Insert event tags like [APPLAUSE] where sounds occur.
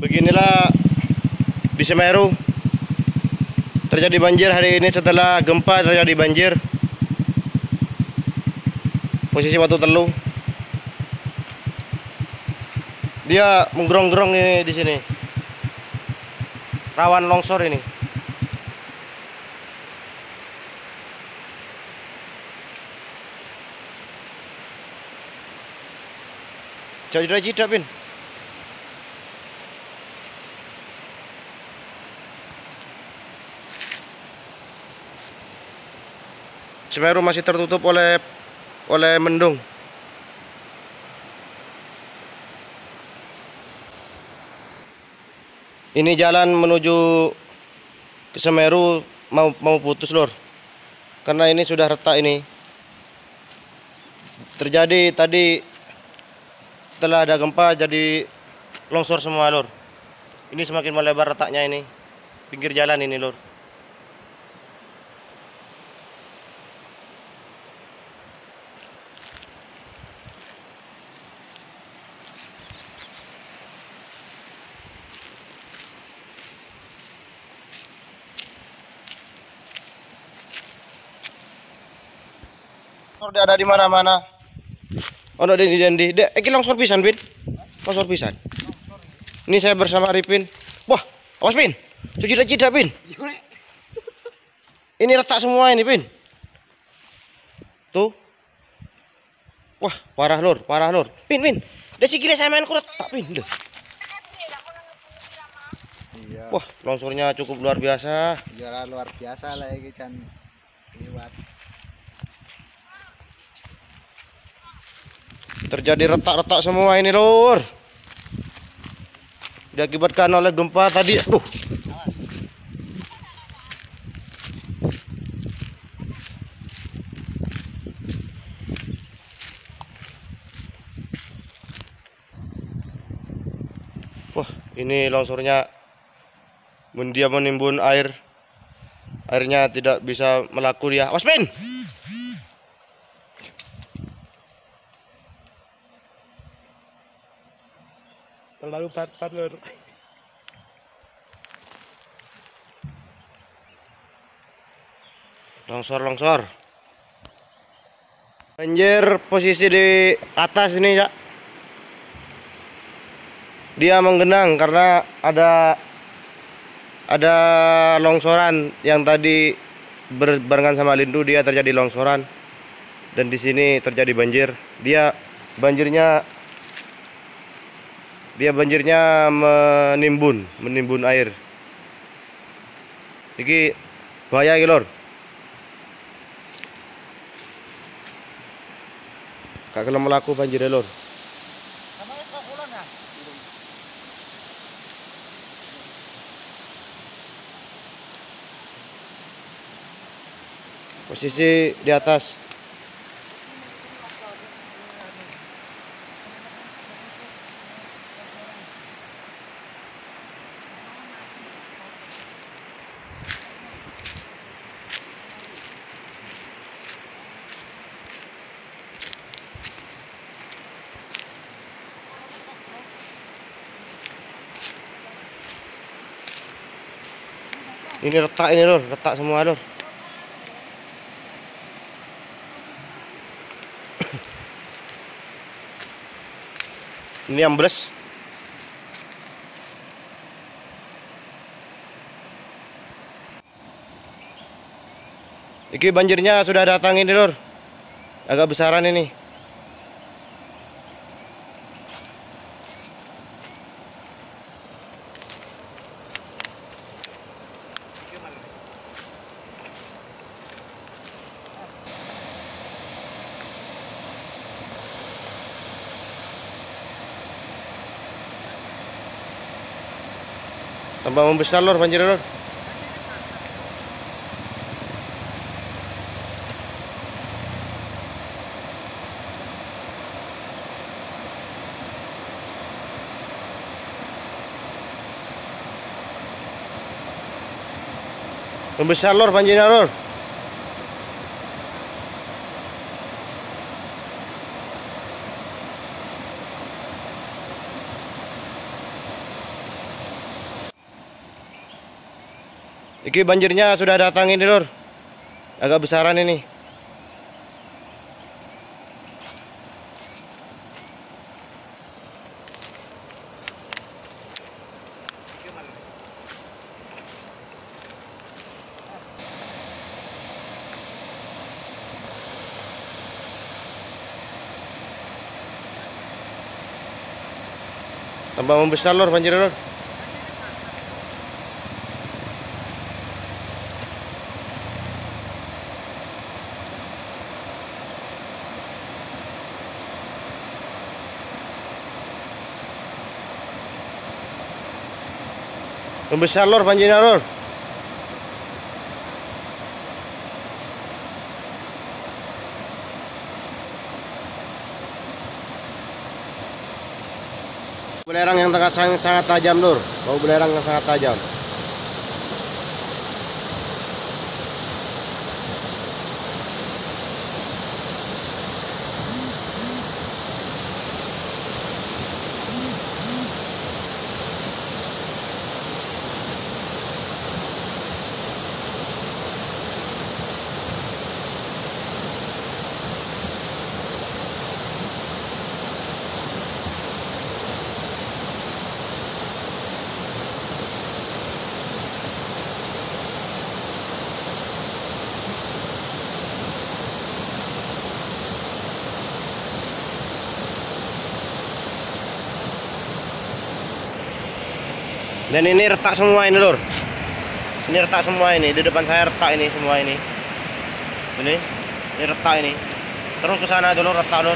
Beginilah di Semeru terjadi banjir hari ini setelah gempa terjadi banjir. Posisi Batu Telu. Dia menggerong-gerong ini di sini. Rawan longsor ini. Jauh-jauh jidat, Pin. Semeru masih tertutup oleh oleh mendung. Ini jalan menuju ke Semeru mau mau putus, Lor. Karena ini sudah retak ini. Terjadi tadi setelah ada gempa jadi longsor semua, Lor. Ini semakin melebar retaknya ini. Pinggir jalan ini, Lor. Longsor dia ada di mana-mana. Ono di dendi. Dek, iki longsor pisan, Pin. Longsor pisan. Ini saya bersama Arifin. Wah, awas Pin. Cuci lagi tidak, Pin. Ini retak semua ini, Pin. Tuh. Wah, parah lor, parah lor. Pin, Pin. Desi gila saya main kurat. Tak, Pin. Duh. Iya, Wah, longsornya cukup luar biasa. juara luar biasa lah iki Chan. Liwat. Terjadi retak-retak semua ini, Lur. Diakibatkan oleh gempa tadi. Uh. Wah, ini longsornya men- dia menimbun air. Airnya tidak bisa melaku dia. Awas, terlalu pat-pat lur Longsor, longsor. Banjir posisi di atas ini ya. Dia menggenang karena ada ada longsoran yang tadi berbarengan sama lindu dia terjadi longsoran dan di sini terjadi banjir. Dia banjirnya dia banjirnya menimbun, menimbun air. Iki bahaya iki, Lor. Kak kena melaku banjir lor. Posisi di atas. Ini retak ini lor, retak semua lor. [COUGHS] Ini ambles. Iki banjirnya sudah datang ini lor. Agak besaran ini. Tambah membesar lor banjir lor. Membesar lor banjirnya lor. Iki banjirnya sudah datang ini lur. Agak besaran ini. Tambah membesar lor banjir lor. Membesar lor banjirnya lor. Belerang yang sangat, sangat tajam lur. Bau belerang yang sangat tajam. Dan ini retak semua ini lur. Ini retak semua ini di depan saya retak ini semua ini. Ini, ini retak ini. Terus ke sana dulu retak lur.